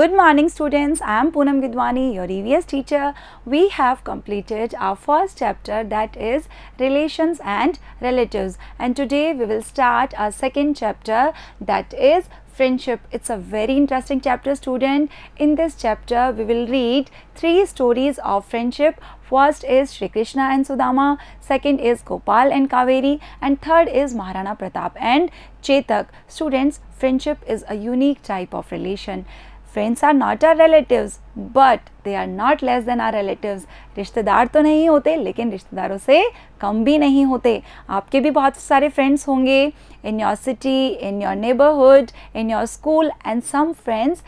Good morning students, I am Poonam Gidwani, your EVS teacher. We have completed our first chapter that is relations and relatives and today we will start our second chapter that is friendship. It's a very interesting chapter student. In this chapter we will read three stories of friendship. First is Shri Krishna and Sudama, second is Gopal and Kaveri and third is Maharana Pratap and Chetak. Students, friendship is a unique type of relation. Friends are not are relatives but they are not less than are relatives रिश्तेदार तो नहीं होते, लेकिन रिश्तेदारों से कम भी नहीं होते। आपके भी बहुत सारे फ्रेंड्स होंगे। In your city in your neighbourhood in your school and some friends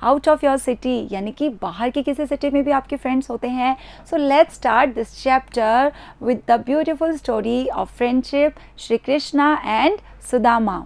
out of your city यानी कि बाहर की किसी सिटी में भी आपके फ्रेंड्स होते हैं। So let's start this chapter with the beautiful story of friendship Shri Krishna and Sudama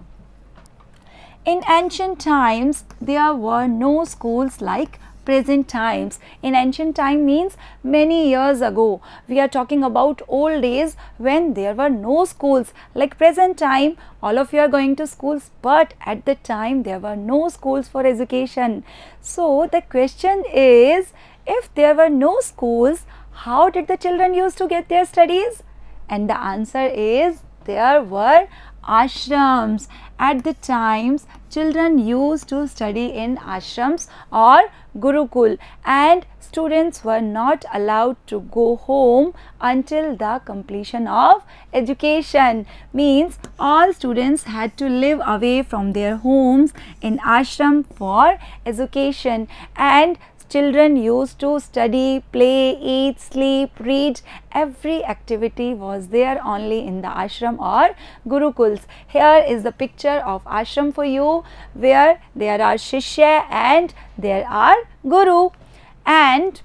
In ancient times, there were no schools like present times. In ancient time means many years ago. We are talking about old days when there were no schools. Like present time, all of you are going to schools, but at the time there were no schools for education. So the question is, if there were no schools, how did the children used to get their studies? And the answer is there were ashrams. At the times, children used to study in ashrams or gurukul and students were not allowed to go home until the completion of education means all students had to live away from their homes in ashram for education and Children used to study, play, eat, sleep, read. Every activity was there only in the ashram or gurukuls. Here is the picture of ashram for you where there are shishya and there are guru. And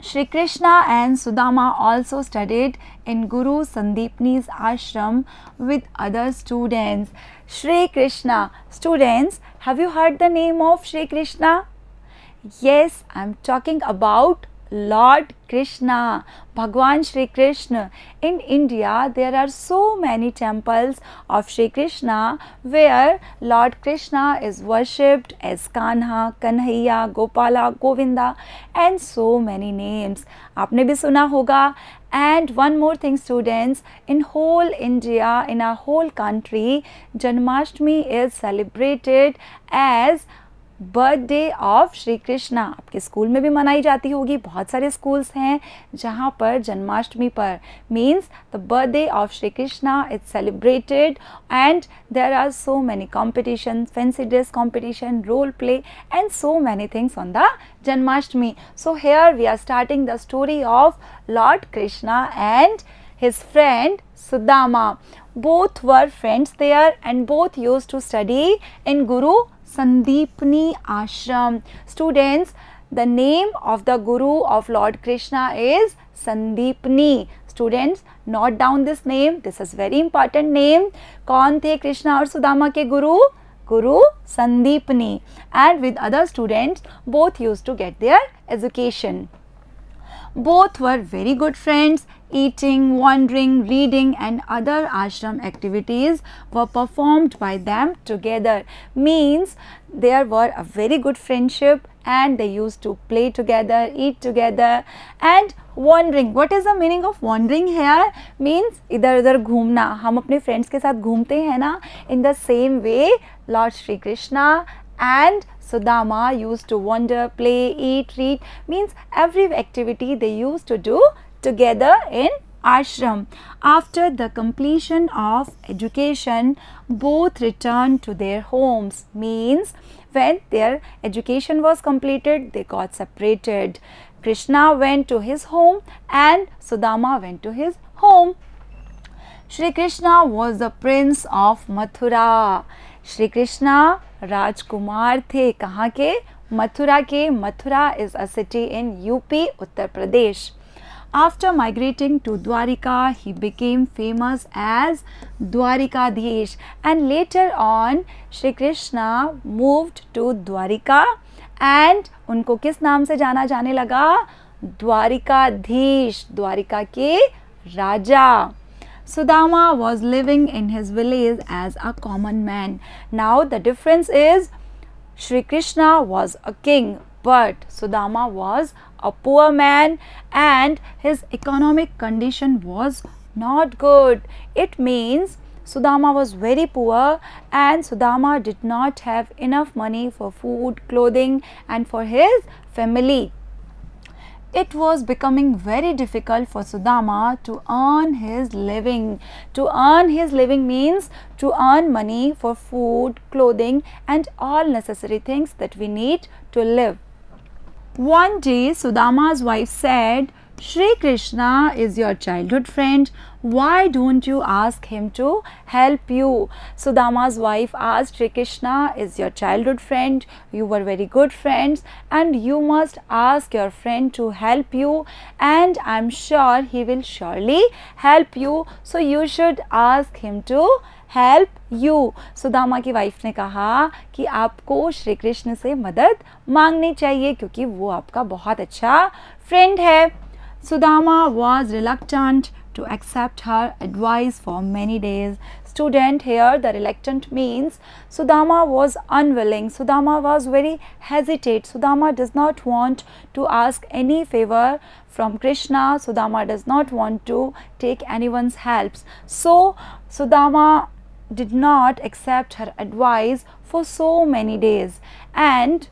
Shri Krishna and Sudama also studied in Guru Sandipni's ashram with other students. Shri Krishna, students, have you heard the name of Shri Krishna? Yes, I am talking about Lord Krishna, Bhagwan Shri Krishna. In India, there are so many temples of Shri Krishna where Lord Krishna is worshipped as Kanha, Kanhaiya, Gopala, Govinda and so many names. आपने भी सुना होगा and one more thing students in whole India in our whole country Janmashtami is celebrated as birthday of Shri Krishna. आपके school में भी मनाई जाती होगी। बहुत सारे स्कूल्स हैं जहाँ पर जन्माष्टमी पर। Means the birthday of Shri Krishna is celebrated and there are so many competition fancy dress competition role play and so many things on the Janmashtami so here we are starting the story of lord Krishna and his friend Sudama. Both were friends there and both used to study in Guru Sandipni Ashram. Students, the name of the Guru of Lord Krishna is Sandipni. Students, note down this name. This is very important name. कौन थे कृष्णा और सुदामा के गुरु Guru Sandipni and with other students both used to get their education. Both were very good friends eating, wandering, reading and other ashram activities were performed by them together. Means there were a very good friendship and they used to play together, eat together and wandering. What is the meaning of wandering here? Means इधर उधर घूमना हम अपने friends के साथ घूमते हैं ना in the same way Lord Shri Krishna and Sudama used to wander, play, eat, read means every activity they used to do together in ashram. After the completion of education, both returned to their homes. Means when their education was completed, they got separated. Krishna went to his home and Sudama went to his home. Shri Krishna was the prince of Mathura. Shri Krishna राजकुमार थे कहाँ के मथुरा के Mathura is a city in UP Uttar Pradesh After migrating to Dwarika, he became famous as Dwarikadhish and later on Shri Krishna moved to Dwarika and उनको किस नाम से जाना जाने लगा? द्वारिकाधीश द्वारिका के राजा। Sudama was living in his village as a common man. Now the difference is Shri Krishna was a king but Sudama was a poor man and his economic condition was not good. It means Sudama was very poor and Sudama did not have enough money for food, clothing and for his family it was becoming very difficult for Sudama to earn his living. To earn his living means to earn money for food, clothing and all necessary things that we need to live. One day Sudama's wife said, Shri Krishna is your childhood friend. Why don't you ask him to help you? Sudama's wife asked Shri Krishna is your childhood friend. You were very good friends and you must ask your friend to help you and I'm sure he will surely help you. So you should ask him to help you Sudama की wife ने कहा कि आपको श्री कृष्ण से मदद मांगनी चाहिए क्योंकि वो आपका बहुत अच्छा फ्रेंड है। Sudama was reluctant to accept her advice for many days student here the reluctant means Sudama was unwilling Sudama was very hesitate Sudama does not want to ask any favour from Krishna Sudama does not want to take any one's help so Sudama did not accept her advice for so many days and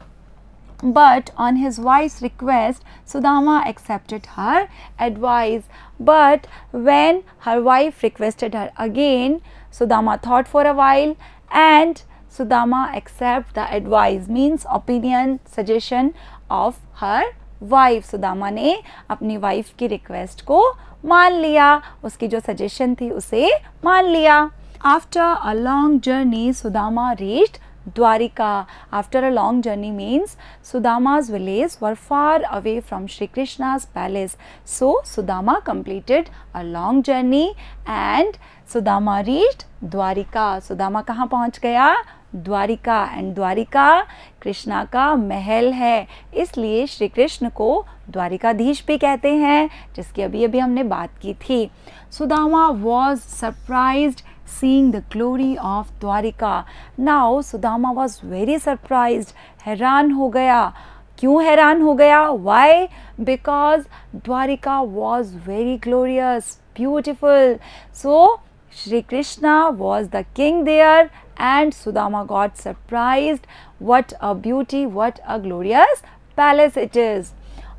but on his wife's request, Sudama accepted her advice. But when her wife requested her again, Sudama thought for a while and Sudama accept the advice means opinion, suggestion of her wife Sudama ने अपनी wife की request को मान लिया उसकी जो suggestion थी उसे मान लिया After a long journey Sudama reached Dwarka after a long journey means Sudama's village were far away from Shri Krishna's palace so Sudama completed a long journey and Sudama reached Dwarka Sudama कहाँ पहुँच गया Dwarika and Dwarika Krishna का महल है। इसलिए श्री कृष्ण को द्वारिकाधीश भी कहते हैं, जिसकी अभी अभी हमने बात की थी। Sudama was surprise seeing the glory of Dwarka. Now Sudama was very surprise हैरान हो गया। क्यों हैरान हो गया? Why because Dwarka was very glorious beautiful so Shri Krishna was the king there and Sudama got surprised. What a beauty, what a glorious palace it is.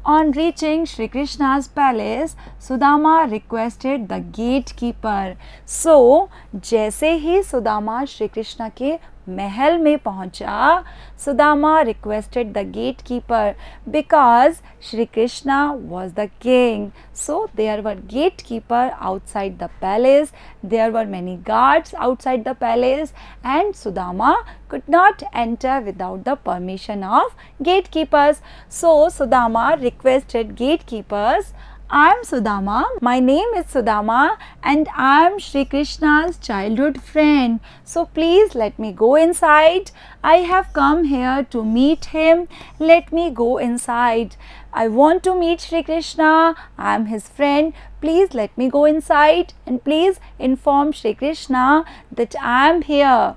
On reaching Shri Krishna's palace, Sudama requested the gatekeeper. So, जैसे ही सुदामा श्री कृष्ण के महल में पहुंचा Sudama requested the gate keeper because Shri Krishna was the king so there were gate keeper outside the palace there were many guards outside the palace and Sudama could not enter without the permission of gatekeepers. So, Sudama requested gatekeepers I am Sudama. My name is Sudama and I am Shri Krishna's childhood friend. So please let me go inside. I have come here to meet him. Let me go inside. I want to meet Shri Krishna. I am his friend. Please let me go inside and please inform Shri Krishna that I am here.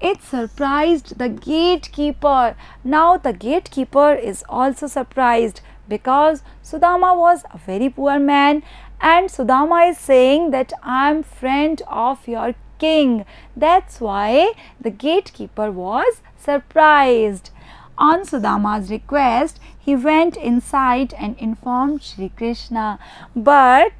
It surprised the gatekeeper. Now the gatekeeper is also surprised because Sudama was a very poor man and Sudama is saying that I am friend of your king. That's why the gatekeeper was surprised. On Sudama's request, he went inside and informed Shri Krishna. But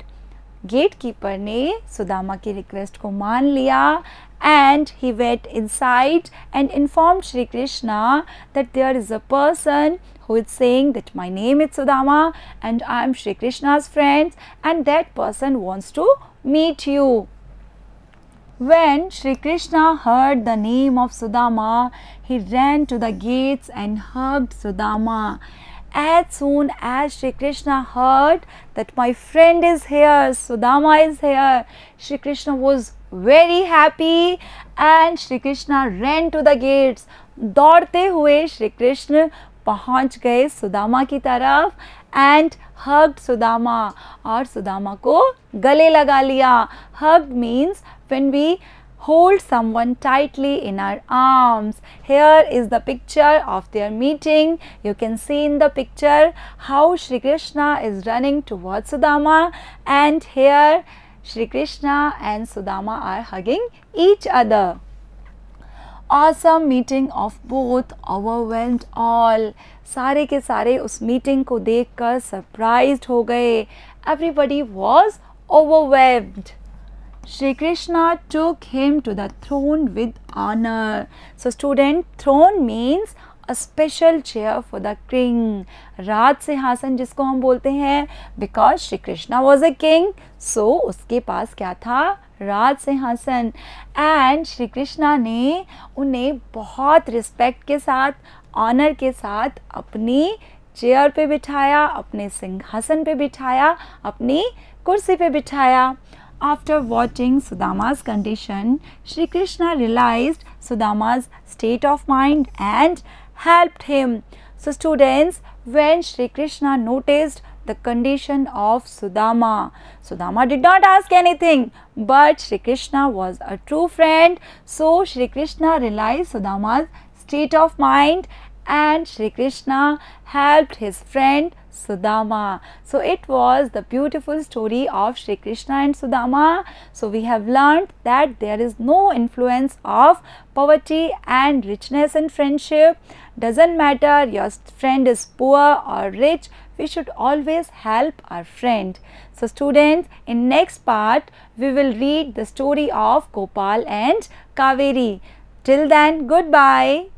gatekeeper ने सुदामा की request को मान लिया and he went inside and informed Shri Krishna that there is a person who is saying that my name is Sudama and I am Shri Krishna's friend and that person wants to meet you. When Shri Krishna heard the name of Sudama, he ran to the gates and hugged Sudama. As soon as Shri Krishna heard that my friend is here, Sudama is here, Shri Krishna was very happy and Shri Krishna ran to the gates. दौड़ते हुए श्री कृष्ण पहुँच गए सुदामा की तरफ़ and hug Sudama और सुदामा को गले लगा लिया। Hug means when we hold someone tightly in our arms here is the picture of their meeting you can see in the picture how Shri Krishna is running towards Sudama and here Shri Krishna and Sudama are hugging each other awesome meeting of both overwhelmed all. सारे के सारे उस meeting को देख कर surprise हो गए। Everybody was overwhelmed Shri Krishna took him to the throne with honour so student throne means a special chair for the king राज सिंहासन जिसको हम बोलते हैं because Shri Krishna was a king so उसके पास क्या था? राज सिंहासन एंड श्री कृष्णा ने उन्हें बहुत रिस्पेक्ट के साथ ऑनर के साथ अपनी चेयर पे बिठाया, अपने सिंहासन पे बिठाया, अपनी कुर्सी पे बिठाया। After watching Sudama's condition Shri Krishna realise Sudama's state of mind and helped him. So students, when Sri Krishna noticed the condition of Sudama, Sudama did not ask anything, but Sri Krishna was a true friend. So Sri Krishna realized Sudama's state of mind and Sri Krishna helped his friend Sudama. So it was the beautiful story of Shri Krishna and Sudama. So we have learned that there is no influence of poverty and richness in friendship. Doesn't matter your friend is poor or rich, we should always help our friend. So students, in next part, we will read the story of Gopal and Kaveri. Till then, goodbye.